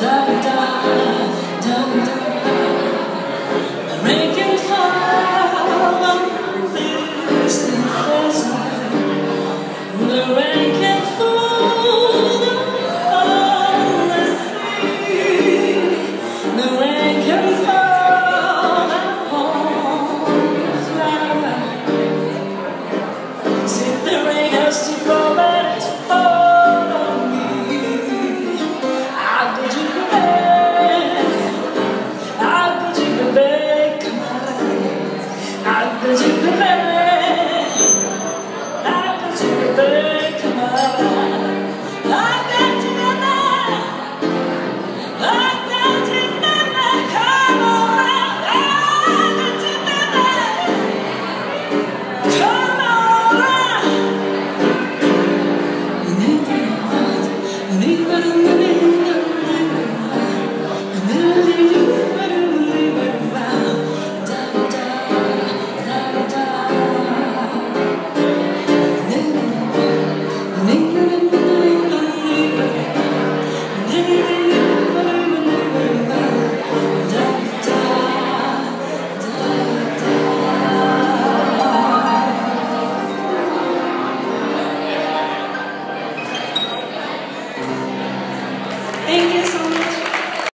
da da da da Amen.